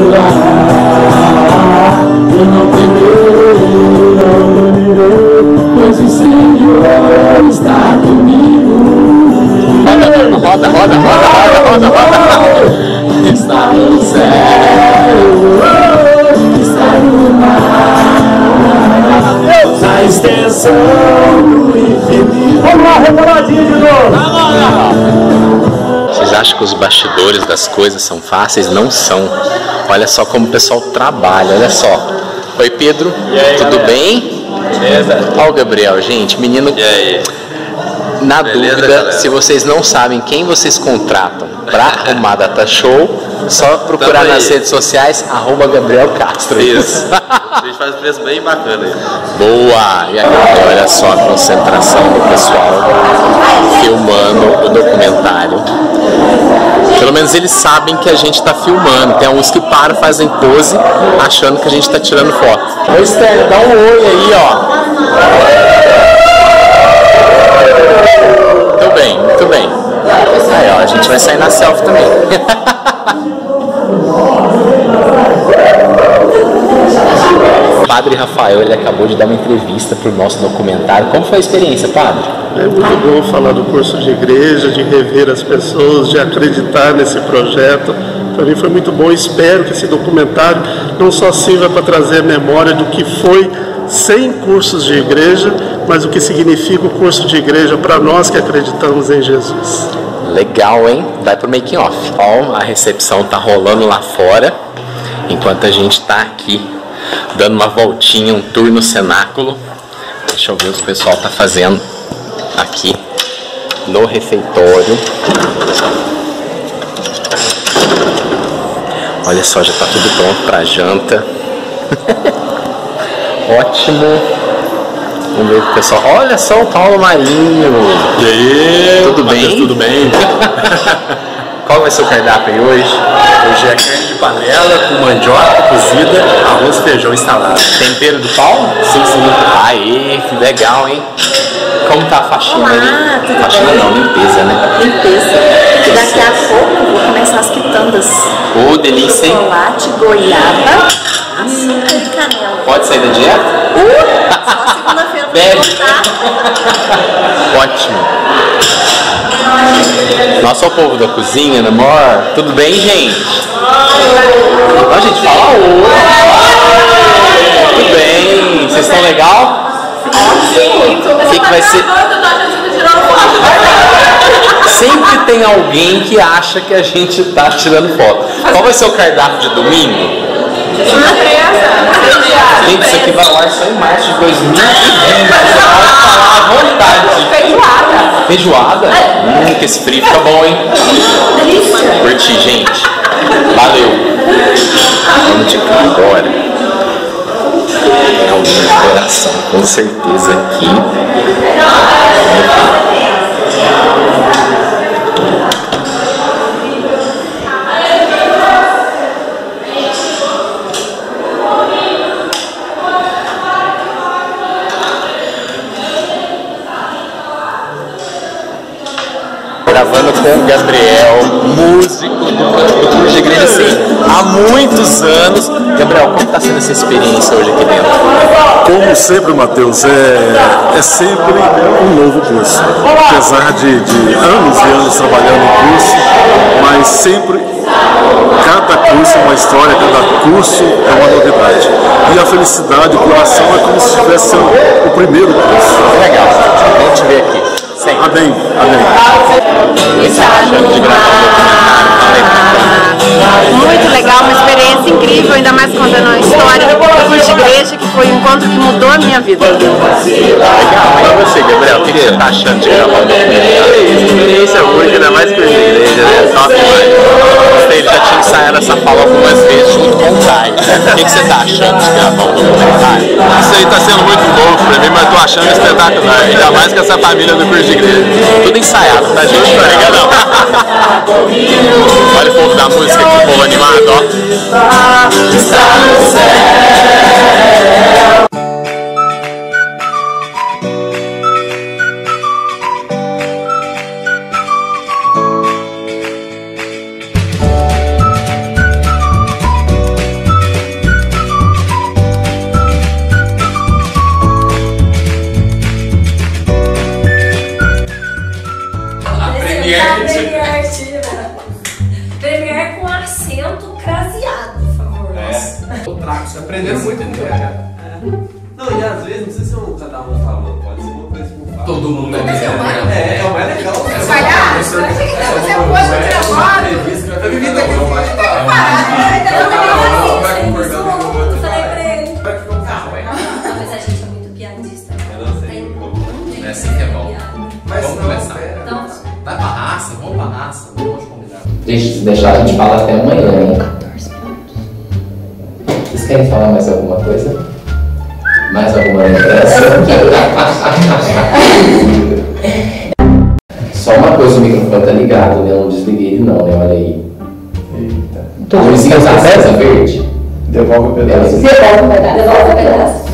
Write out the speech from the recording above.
será. Eu não temerei, não temerei, pois o está comigo. Roda, roda, roda, roda, roda, roda. No céu, está no mar, na extensão do infinito. Vamos lá, reboladinha de novo. Vocês acham que os bastidores das coisas são fáceis? Não são. Olha só como o pessoal trabalha, olha só. Oi Pedro, aí, tudo galera? bem? Beleza? Olha o Gabriel, gente, menino. E aí? Na Beleza, dúvida, galera? se vocês não sabem quem vocês contratam para arrumar data show, só procurar nas redes sociais, arroba Gabriel Castro. Isso. A gente faz um preço bem bacana aí. Boa! E aí, olha só a concentração do pessoal filmando o documentário. Menos eles sabem que a gente está filmando. Tem alguns que param, fazem pose, achando que a gente está tirando foto. Ô Esther, dá um oi aí, ó. Muito bem, muito bem. Aí, ó, a gente vai sair Padre Rafael, ele acabou de dar uma entrevista para o nosso documentário. Como foi a experiência, Padre? É muito bom falar do curso de igreja, de rever as pessoas, de acreditar nesse projeto. Para mim foi muito bom. Espero que esse documentário não só sirva para trazer memória do que foi sem cursos de igreja, mas o que significa o curso de igreja para nós que acreditamos em Jesus. Legal, hein? Vai pro making off. Ó, a recepção tá rolando lá fora, enquanto a gente tá aqui dando uma voltinha, um tour no cenáculo. Deixa eu ver o que o pessoal tá fazendo aqui no refeitório. Olha só, já tá tudo pronto pra janta. Ótimo. Vamos ver o pessoal. Olha só o Paulo Marinho. E aí? Tudo bem? Tudo bem? Qual vai ser o cardápio aí hoje? Hoje é carne de panela com mandioca cozida, arroz, feijão instalado. Tempero do Paulo? Sim, sim. Aê, que legal, hein? Como tá a faxina Olá, ali? tudo faxina bem? não, limpeza, né? limpeza. E daqui a pouco eu vou começar as quitandas. Ô, delícia, hein? Chocolate, goiaba, açúcar e canela. Pode sair da dieta? Uh, só segunda-feira vou. Ótimo. Nossa, o povo da cozinha, amor? Tudo bem, gente? Ó, gente, fala oi. Tudo bem? Vocês estão legal? O que, que vai ser? Sempre tem alguém que acha que a gente tá tirando foto. Qual vai ser o cardápio de domingo? Gente, isso aqui vai ar só em março de 2020. Você pode falar à vontade. Feijoada. Hum, que esse frio fica bom, hein? Curti, gente. Valeu. Vamos de cá agora. É um coração, com certeza aqui. Gravando com o Gabriel, músico do, curso de igreja, assim, há muitos anos. Gabriel, como está sendo essa experiência hoje aqui dentro? Como sempre, Matheus, é, é sempre um novo curso. Apesar de, de anos e anos trabalhando no curso, mas sempre cada curso é uma história, cada curso é uma novidade. E a felicidade, o coração é como se estivesse sendo o primeiro curso. Legal, vamos te ver aqui. Sempre. Amém, amém. Que. Muito legal, uma experiência incrível, ainda mais contando a história do curso de igreja, que foi um encontro que mudou a minha vida. Legal, e você, Gabriel? O que que você tá achando de gravar? Experiência única, ainda mais curso ensaiado essa fala algumas vezes junto com o Caio. O que que você tá achando de gravar um documentário? Isso aí tá sendo muito novo pra mim, mas tô achando espetacular. Ainda mais com essa família do curso de igreja. Tudo ensaiado, tá, gente? Não liga, não. Olha o povo da música aqui, o povo animado, ó. Acento craseado, por favor. É. O trago, você aprendendo muito em cara. Não, e às vezes, não precisa ser um cada um falando, pode ser uma coisa que fala. Todo mundo é É, é, é o mais legal. Eu que você pôs o gravado. A Vivi tá aqui. Eu. Mas a gente é muito piadista. Eu não sei. É assim que é bom. Mas Vamos começar. Então, Vai pra raça, vamos pra raça, vamos. Deixa, se deixar a gente fala até amanhã, hein? Vocês querem falar mais alguma coisa? Mais alguma lembrança? Só uma coisa, o microfone tá ligado, né? Eu não desliguei ele não, né? Olha aí. Eita. A luzinha tá acesa, verde? Devolve o pedaço. Beleza. devolve o pedaço.